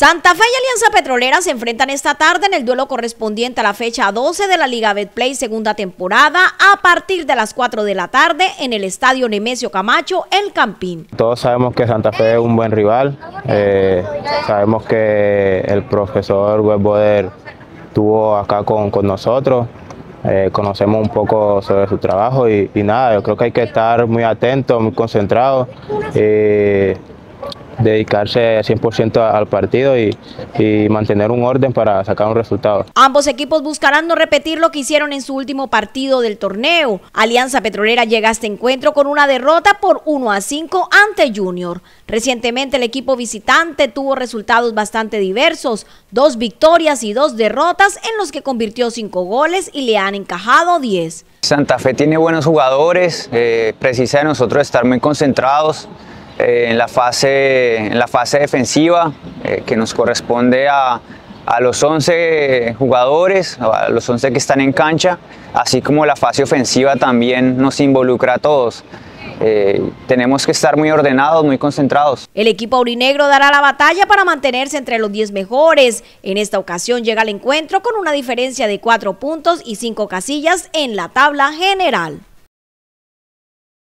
Santa Fe y Alianza Petrolera se enfrentan esta tarde en el duelo correspondiente a la fecha 12 de la Liga Betplay segunda temporada a partir de las 4 de la tarde en el Estadio Nemesio Camacho, El Campín. Todos sabemos que Santa Fe es un buen rival, eh, sabemos que el profesor Webboder estuvo acá con, nosotros, eh, conocemos un poco sobre su trabajo y, nada, yo creo que hay que estar muy atentos, muy concentrados. Eh, dedicarse 100% al partido y, mantener un orden para sacar un resultado. Ambos equipos buscarán no repetir lo que hicieron en su último partido del torneo. Alianza Petrolera llega a este encuentro con una derrota por 1 a 5 ante Junior. Recientemente el equipo visitante tuvo resultados bastante diversos, dos victorias y dos derrotas en los que convirtió cinco goles y le han encajado 10. Santa Fe tiene buenos jugadores, eh, precisa de nosotros estar muy concentrados, eh, en, la fase, en la fase defensiva eh, que nos corresponde a, a los 11 jugadores, a los 11 que están en cancha, así como la fase ofensiva también nos involucra a todos. Eh, tenemos que estar muy ordenados, muy concentrados. El equipo aurinegro dará la batalla para mantenerse entre los 10 mejores. En esta ocasión llega al encuentro con una diferencia de 4 puntos y 5 casillas en la tabla general.